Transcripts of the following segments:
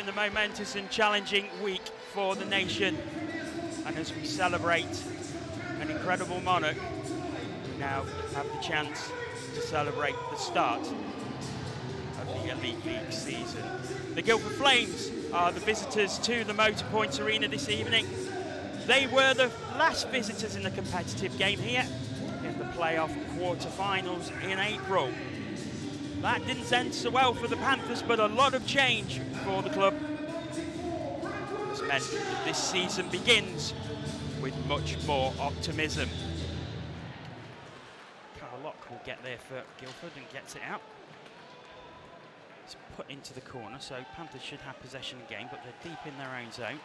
been a momentous and challenging week for the nation. And as we celebrate an incredible monarch, we now have the chance to celebrate the start of the Elite League season. The Guildford Flames are the visitors to the Motorpoint Arena this evening. They were the last visitors in the competitive game here in the playoff quarter-finals in April. That didn't end so well for the Panthers, but a lot of change for the club. This meant that this season begins with much more optimism. Carl will get there for Guildford and gets it out. It's put into the corner, so Panthers should have possession again, but they're deep in their own zone.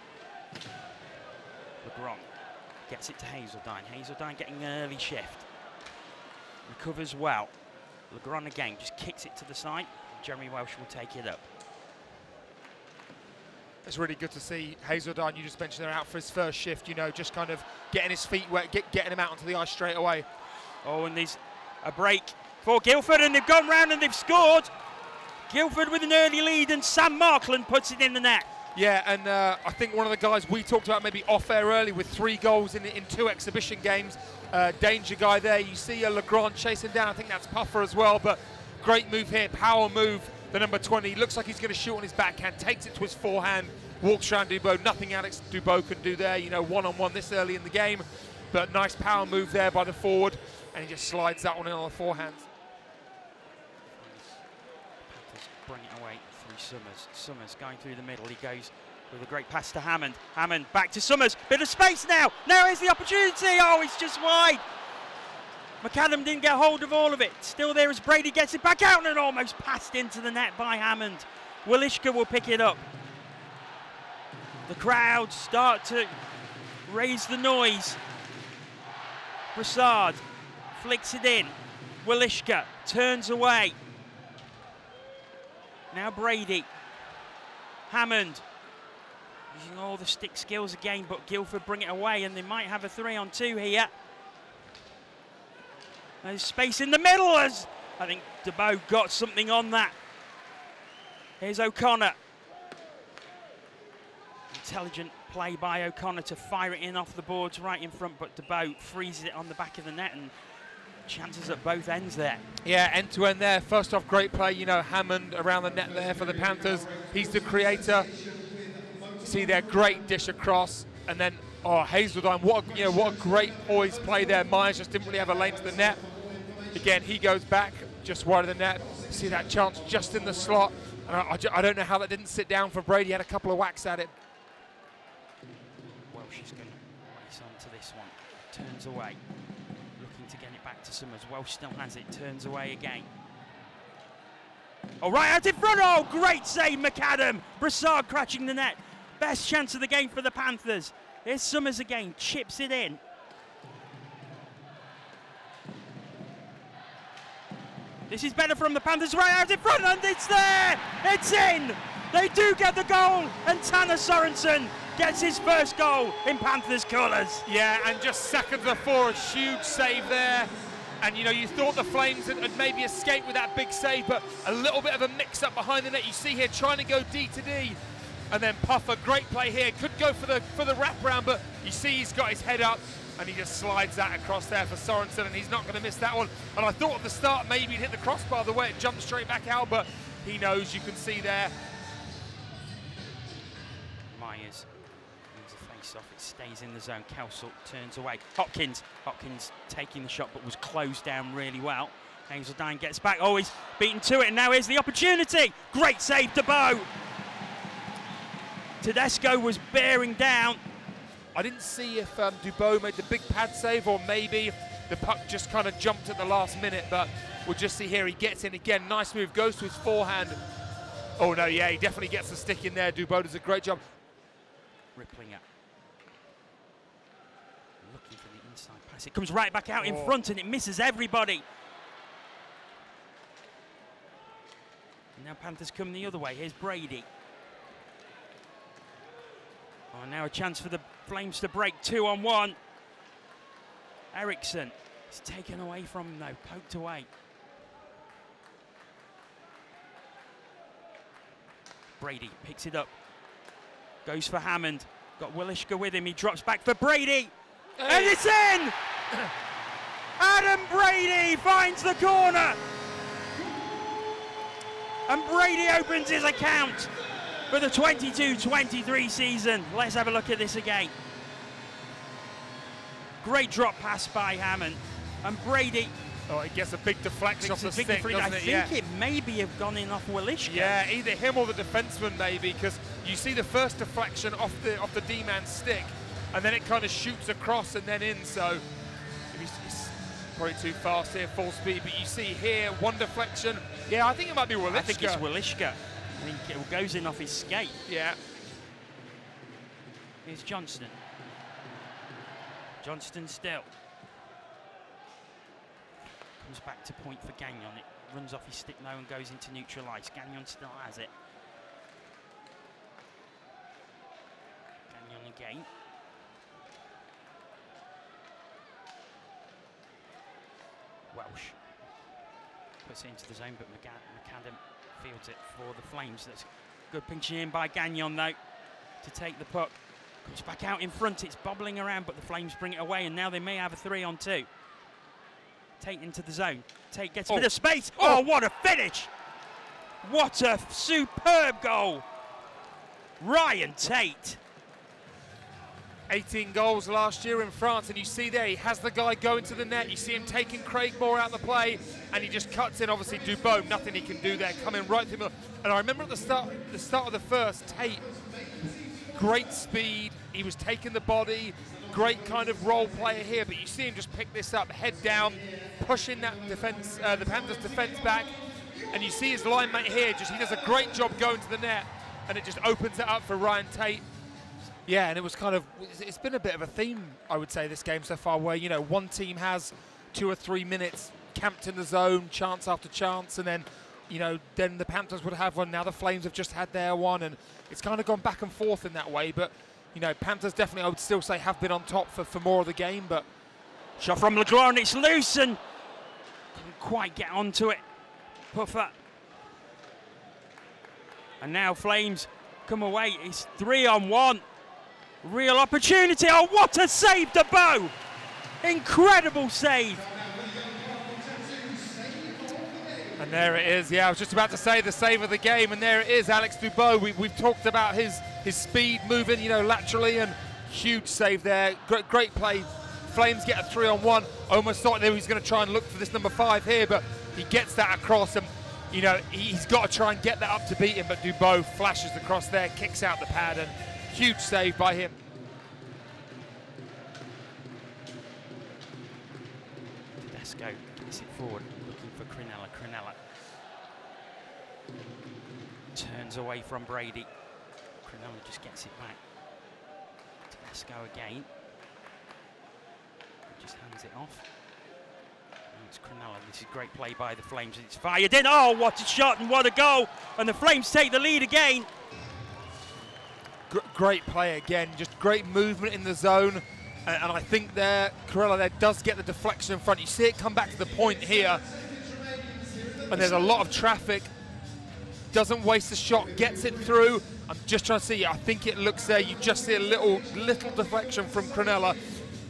Legrand gets it to Hazeldine. Hazeldine getting an early shift. Recovers well. LeGrand again just kicks it to the side. Jeremy Welsh will take it up. It's really good to see Hazeldine, you just mentioned, they're out for his first shift, you know, just kind of getting his feet wet, get, getting him out onto the ice straight away. Oh, and there's a break for Guildford, and they've gone round and they've scored. Guildford with an early lead, and Sam Markland puts it in the net. Yeah, and uh, I think one of the guys we talked about maybe off air early with three goals in, in two exhibition games. Uh, danger guy there. You see a Legrand chasing down. I think that's Puffer as well, but great move here, power move. The number 20 looks like he's going to shoot on his backhand, takes it to his forehand, walks around Dubeau. Nothing Alex Dubeau can do there, you know, one on one this early in the game. But nice power move there by the forward, and he just slides that one in on the forehand. Panthers bring it away through Summers. Summers going through the middle. He goes with a great pass to Hammond. Hammond back to Summers. Bit of space now. Now is the opportunity. Oh, it's just wide. McAdam didn't get hold of all of it. Still there as Brady gets it back out and almost passed into the net by Hammond. Willishka will pick it up. The crowd start to raise the noise. Brassard flicks it in. Willishka turns away. Now Brady. Hammond. Using all the stick skills again, but Guildford bring it away and they might have a three on two here. There's space in the middle as I think Dubeau got something on that. Here's O'Connor. Intelligent play by O'Connor to fire it in off the boards right in front, but Dubeau freezes it on the back of the net and chances at both ends there. Yeah, end to end there. First off, great play. You know, Hammond around the net there for the Panthers. He's the creator. See their great dish across, and then oh Hazeldine, what a, you know what a great poised play there. Myers just didn't really have a lane to the net. Again, he goes back just wide of the net. See that chance just in the slot. And I, I, I don't know how that didn't sit down for Brady. He had a couple of whacks at it. Welsh is going to race on to this one. Turns away. Looking to get it back to Summers. Welsh still has it. Turns away again. Oh, right out in front. Oh, great save, McAdam. Brassard crashing the net. Best chance of the game for the Panthers. Here's Summers again. Chips it in. This is better from the Panthers right out in front, and it's there! It's in! They do get the goal, and Tanner Sorensen gets his first goal in Panthers colours. Yeah, and just seconds before, a huge save there. And you know, you thought the Flames had, maybe escaped with that big save, but a little bit of a mix-up behind the net. You see here trying to go D to D, and then Puffer, great play here. Could go for the for the wraparound, but you see he's got his head up, and he just slides that across there for Sorensen, and he's not going to miss that one. And I thought at the start maybe he'd hit the crossbar the way it jumped straight back out, but he knows. You can see there. Myers moves a face off, it stays in the zone. Kelsall turns away. Hopkins, Hopkins taking the shot but was closed down really well. Hazeldine gets back. Oh, he's beaten to it, and now here's the opportunity. Great save to. Tedesco was bearing down. I didn't see if um, Dubeau made the big pad save or maybe the puck just kind of jumped at the last minute, but we'll just see here. He gets in again. Nice move. Goes to his forehand. Oh, no, yeah, he definitely gets the stick in there. Dubeau does a great job. Rippling up. Looking for the inside pass. It comes right back out in Oh. front and it misses everybody. And now Panthers come the other way. Here's Brady. Oh, now a chance for the Flames to break two on one. Ericsson is taken away from him though, poked away. Brady picks it up, Goes for Hammond. Got Willishka with him. He drops back for Brady. And it's in! Adam Brady finds the corner. And Brady opens his account for the 22-23 season. Let's have a look at this again. Great drop pass by Hammond. And Brady Oh, it gets a big deflection off the stick, deflection. I doesn't it? think Yeah. it maybe have gone in off Willishka. Yeah, either him or the defenseman maybe, because you see the first deflection off the off the D-man's stick, and then it kind of shoots across and then in. So he's probably too fast here, full speed. But you see here one deflection. Yeah, I think it might be Willishka. I think it's Willishka. Think it goes in off his skate. Yeah. Here's Johnston. Johnston still. Comes back to point for Gagnon. It runs off his stick now and goes into neutral ice. Gagnon still has it. Gagnon again. Welsh puts it into the zone, but McAdam fields it for the Flames. That's good pinching in by Gagnon though to take the puck. Comes back out in front, it's bobbling around, but the Flames bring it away, and now they may have a three on two. Tate into the zone. Tate gets a Oh. bit of space. Oh. Oh, what a finish! What a superb goal! Ryan Tate. 18 goals last year in France, and you see there he has the guy going to the net. You see him taking Craig Moore out of the play, and he just cuts in. Obviously, Dubois, nothing he can do there, coming right through. And I remember at the start, the start of the first, Tate, great speed. He was taking the body, great kind of role player here. But you see him just pick this up, head down, pushing that defense, uh, the Panthers' defense back, and you see his line mate here. Just he does a great job going to the net, and it just opens it up for Ryan Tate. Yeah, and it was kind of, it's- been a bit of a theme, I would say, this game so far, where, you know, one team has two or three minutes camped in the zone, chance after chance, and then, you know, then the Panthers would have one. Now the Flames have just had their one, and it's kind of gone back and forth in that way. But, you know, Panthers definitely, I would still say, have been on top for, for more of the game, but Shot from Legloire, it's loose, and couldn't quite get onto it. Puffer. And now Flames come away. It's three on one. Real opportunity. Oh, what a save, Dubeau! Incredible save. And there it is. Yeah, I was just about to say the save of the game, and there it is, Alex Dubois. We, we've talked about his his speed moving, you know, laterally, and huge save there. Great, great play. Flames get a three on one. Almost thought there he was going to try and look for this number five here, but he gets that across, and you know he's got to try and get that up to beat him. But Dubois flashes across there, kicks out the pad, and huge save by him. Tedesco gets it forward, looking for Crinella. Crinella turns away from Brady. Crinella just gets it back. Tedesco again. Just hands it off. And it's Crinella. This is great play by the Flames. It's fired in. Oh, what a shot and what a goal! And the Flames take the lead again. Gr- great play again, just great movement in the zone. And, and I think there, Corella there does get the deflection in front. You see it come back to the point here. And there's a lot of traffic. Doesn't waste the shot, gets it through. I'm just trying to see. I think it looks there. You just see a little, little deflection from Crinella.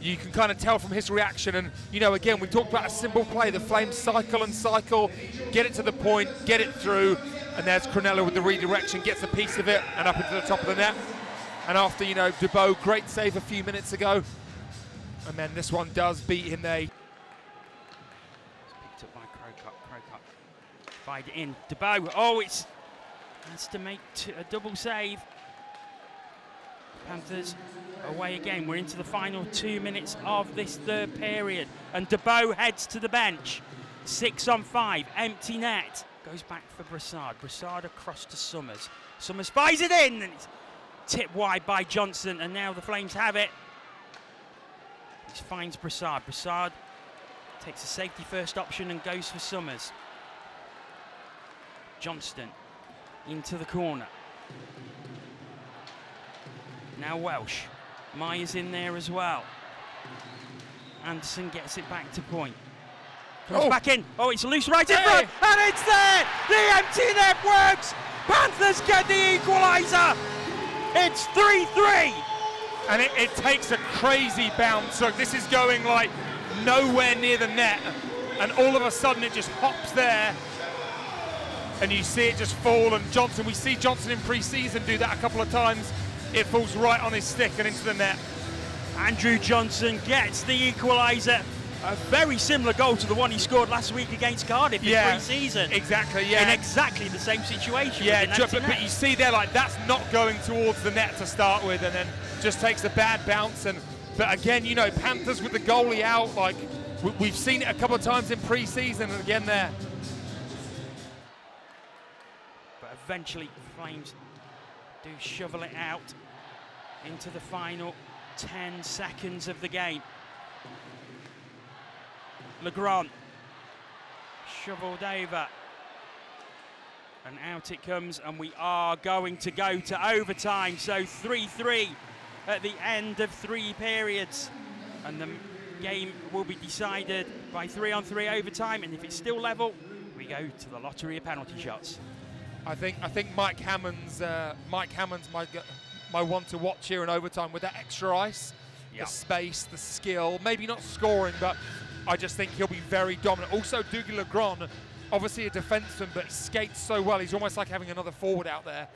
You can kind of tell from his reaction. And, you know, again, we talked about a simple play. The Flames cycle and cycle, get it to the point, get it through. And there's Crinella with the redirection, gets a piece of it and up into the top of the net. And after, you know, Dubois, great save a few minutes ago. And then this one does beat him there. It's picked up by Crocop. Crocop fired it in. Dubeau. Oh, it's has to make a double save. Panthers away again. We're into the final two minutes of this third period. And Dubeau heads to the bench. Six on five. Empty net. Goes back for Brassard. Brassard across to Summers. Summers fires it in. It's wide by Johnson. And now the Flames have it. He finds Brassard. Brassard takes a safety first option and goes for Summers. Johnston into the corner. Now Welsh. Myers in there as well. Anderson gets it back to point. Comes Oh. back in. Oh, it's loose right in Hey. front. And it's there. The empty net works. Panthers get the equaliser. It's 3-3. And it, it takes a crazy bounce. So this is going like nowhere near the net. And all of a sudden it just hops there. And you see it just fall. And Johnson, we see Johnson in pre-season do that a couple of times. It falls right on his stick and into the net. Andrew Johnson gets the equaliser. A very similar goal to the one he scored last week against Cardiff Yeah, in pre-season. Exactly, yeah. In exactly the same situation. Yeah, ju- but, but you see there, like that's not going towards the net to start with, and then just takes a bad bounce. And but again, you know, Panthers with the goalie out, like we, we've seen it a couple of times in pre-season, and again there. But eventually, Flames do shovel it out into the final 10 seconds of the game. Legrand shoveled over. And out it comes, and we are going to go to overtime. So 3 3 at the end of three periods. And the game will be decided by three on three overtime. And if it's still level, we go to the lottery of penalty shots. I think I think Mike Hammond's uh, Mike Hammond's my my one to watch here in overtime with that extra ice, Yeah. the space, the skill. Maybe not scoring, but I just think he'll be very dominant. Also, Dougie Legrand, obviously a defenseman, but skates so well. He's almost like having another forward out there.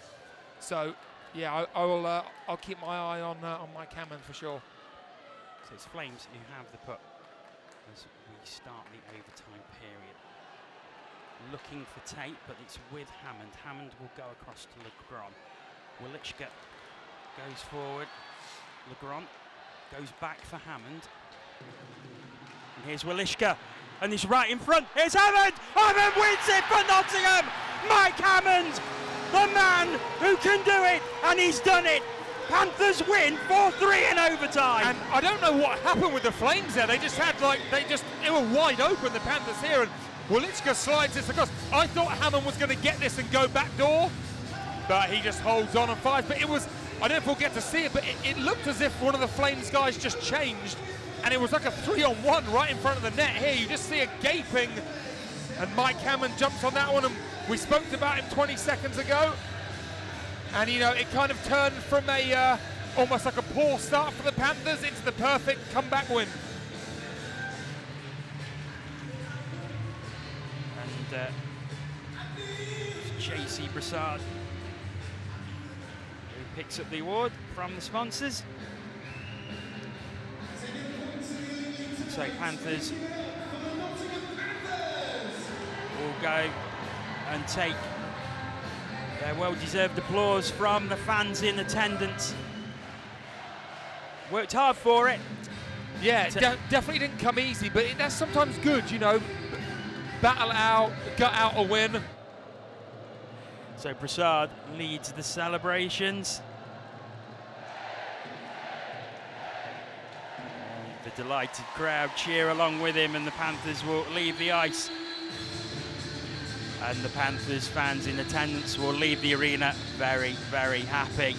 So, yeah, I, I will. Uh, I'll keep my eye on uh, on Mike Hammond for sure. So it's Flames who have the puck as we start the overtime period. Looking for Tate, but it's with Hammond. Hammond will go across to Legrand. Wilichka goes forward. Legrand goes back for Hammond. And here's Wilichka. And he's right in front. Here's Hammond! Hammond wins it for Nottingham! Mike Hammond, the man who can do it, and he's done it. Panthers win 4-3 in overtime. And I don't know what happened with the Flames there. They just had like they just they were wide open. The Panthers here, and Woliczka slides this across. I thought Hammond was going to get this and go back door, but he just holds on and fires. But it was I don't know if we'll get to see it, but it, it looked as if one of the Flames guys just changed, and it was like a three-on-one right in front of the net. Here you just see a gaping, and Mike Hammond jumps on that one. And we spoke about him 20 seconds ago. And you know, it kind of turned from a uh, almost like a poor start for the Panthers into the perfect comeback win. And uh, JC Brassard who picks up the award from the sponsors. So Panthers will go and take their well-deserved applause from the fans in attendance. Worked hard for it. Yeah, uh, de- definitely didn't come easy, but it, that's sometimes good, you know. Battle out, gut out a win. So Brassard leads the celebrations. The delighted crowd cheer along with him, and the Panthers will leave the ice. And the Panthers fans in attendance will leave the arena very, very happy.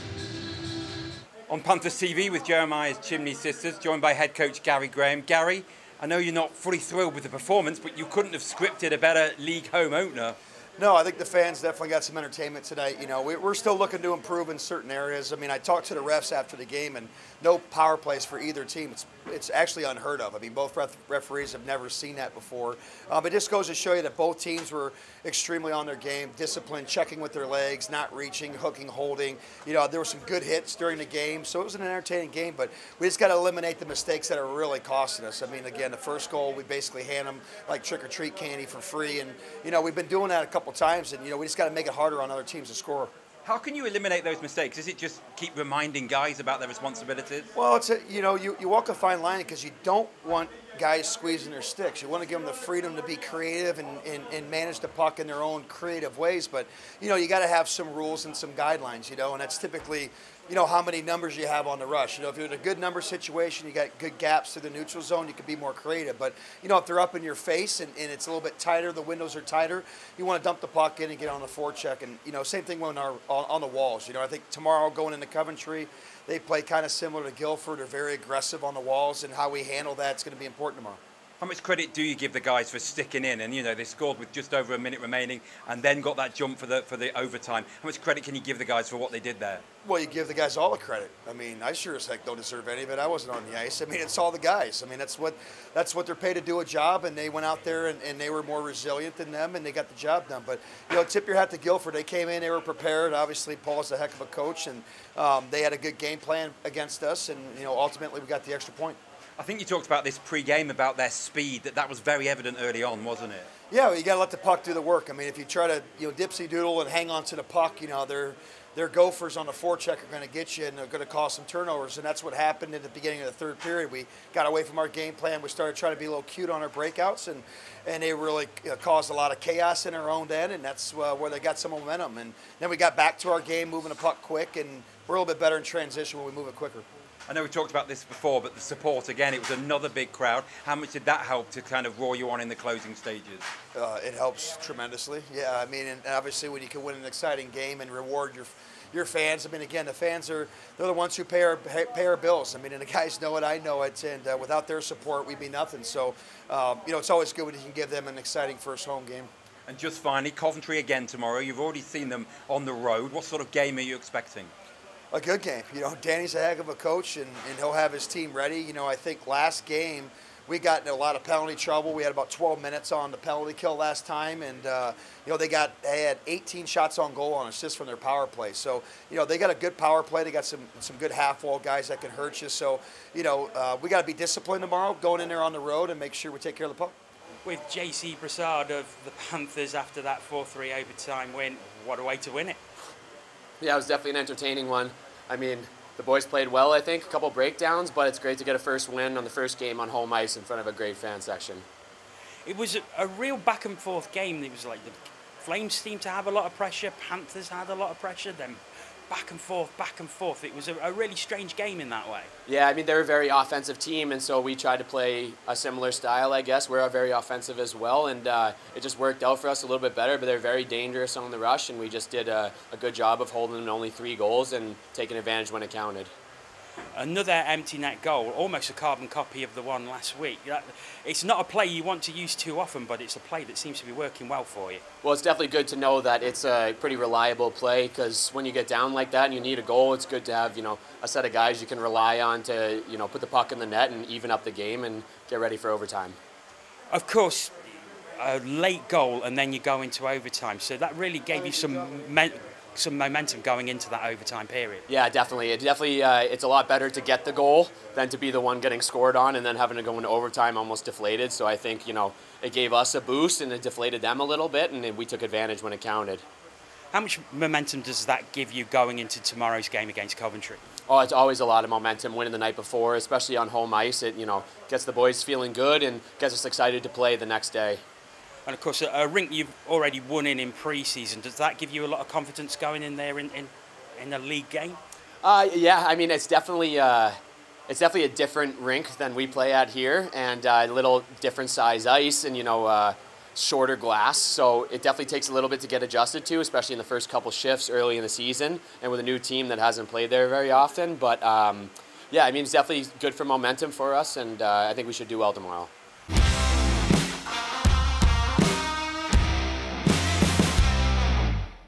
on Panthers TV with Jeremiah's Chimney Sisters, joined by head coach Gary Graham. Gary, I know you're not fully thrilled with the performance, but you couldn't have scripted a better league home opener. No, I think the fans definitely got some entertainment tonight. You know, we- we're still looking to improve in certain areas. I mean, I talked to the refs after the game, and no power plays for either team. It's it's actually unheard of. I mean, both ref- referees have never seen that before. Uh, but it just goes to show you that both teams were extremely on their game, disciplined, checking with their legs, not reaching, hooking, holding. You know, there were some good hits during the game, so it was an entertaining game. But we just got to eliminate the mistakes that are really costing us. I mean, again, the first goal we basically hand them like trick or treat candy for free, and you know we've been doing that a couple times, and you know we just got to make it harder on other teams to score. How can you eliminate those mistakes? Is it just keep reminding guys about their responsibilities? Well, it's a, you know you, you walk a fine line because you don't want guys squeezing their sticks. You want to give them the freedom to be creative and, and, and manage the puck in their own creative ways. But you know you got to have some rules and some guidelines. You know, and that's typically you know how many numbers you have on the rush. You know, if you're in a good number situation, you got good gaps to the neutral zone, you can be more creative. But you know, if they're up in your face and, and it's a little bit tighter, the windows are tighter, you want to dump the puck in and get on the forecheck. And you know, same thing when our on, on the walls. You know, I think tomorrow going into Coventry, they play kind of similar to Guildford. They're very aggressive on the walls, and how we handle that's going to be important tomorrow. How much credit do you give the guys for sticking in? And you know they scored with just over a minute remaining, and then got that jump for the for the overtime. How much credit can you give the guys for what they did there? Well, you give the guys all the credit. I mean, I sure as heck don't deserve any of it. I wasn't on the ice. I mean, it's all the guys. I mean, that's what that's what they're paid to do a job, and they went out there and, and they were more resilient than them, and they got the job done. But you know, tip your hat to Guildford. They came in, they were prepared. Obviously, Paul's a heck of a coach, and um, they had a good game plan against us, and you know, ultimately we got the extra point. I think you talked about this pre-game about their speed. That that was very evident early on, wasn't it? Yeah, well, you got to let the puck do the work. I mean, if you try to you know dipsy doodle and hang on to the puck, you know they're their gophers on the forecheck are going to get you and they're going to cause some turnovers. And that's what happened at the beginning of the third period. We got away from our game plan. We started trying to be a little cute on our breakouts, and, and they really caused a lot of chaos in our own end, and that's uh, where they got some momentum. And then we got back to our game, moving the puck quick, and we're a little bit better in transition when we move it quicker. I know we talked about this before, but the support again, it was another big crowd. How much did that help to kind of roar you on in the closing stages? Uh, it helps tremendously. Yeah, I mean, and obviously when you can win an exciting game and reward your your fans. I mean, again, the fans are they're the ones who pay our pay our bills. I mean, and the guys know it, I know it, and uh, without their support, we'd be nothing. So, uh, you know, it's always good when you can give them an exciting first home game. And just finally, Coventry again tomorrow. You've already seen them on the road. What sort of game are you expecting? A good game. You know, Danny's a heck of a coach, and, and he'll have his team ready. You know, I think last game we got in a lot of penalty trouble. We had about 12 minutes on the penalty kill last time, and uh, you know they got they had 18 shots on goal on assists from their power play. So you know they got a good power play. They got some some good half wall guys that can hurt you. So you know uh, we got to be disciplined tomorrow, going in there on the road and make sure we take care of the puck. With JC Brassard of the Panthers after that 4-3 overtime win, what a way to win it! Yeah, it was definitely an entertaining one. I mean, the boys played well, I think, a couple breakdowns, but it's great to get a first win on the first game on home ice in front of a great fan section. It was a, a real back and forth game. It was like the Flames seemed to have a lot of pressure, Panthers had a lot of pressure, then back and forth, back and forth. It was a, a, really strange game in that way. Yeah, I mean, they're a very offensive team, and so we tried to play a similar style, I guess. We're very offensive as well, and uh, it just worked out for us a little bit better, but they're very dangerous on the rush, and we just did a, a good job of holding them only three goals and taking advantage when it counted. Another empty net goal, almost a carbon copy of the one last week. It's not a play you want to use too often, but it's a play that seems to be working well for you. Well, it's definitely good to know that it's a pretty reliable play because when you get down like that and you need a goal, it's good to have you know a set of guys you can rely on to you know put the puck in the net and even up the game and get ready for overtime. Of course, a late goal and then you go into overtime, so that really gave you some some momentum going into that overtime period. Yeah, definitely. It definitely uh, it's a lot better to get the goal than to be the one getting scored on and then having to go into overtime almost deflated. So I think you know it gave us a boost and it deflated them a little bit, and we took advantage when it counted. How much momentum does that give you going into tomorrow's game against Coventry? Oh, it's always a lot of momentum winning the night before, especially on home ice. It you know gets the boys feeling good and gets us excited to play the next day. And of course, a, a rink you've already won in in pre-season. Does that give you a lot of confidence going in there in in, in a league game? Uh, yeah, I mean it's definitely uh, it's definitely a different rink than we play at here, and uh, a little different size ice, and you know uh, shorter glass. So it definitely takes a little bit to get adjusted to, especially in the first couple shifts early in the season, and with a new team that hasn't played there very often. But um, yeah, I mean it's definitely good for momentum for us, and uh, I think we should do well tomorrow.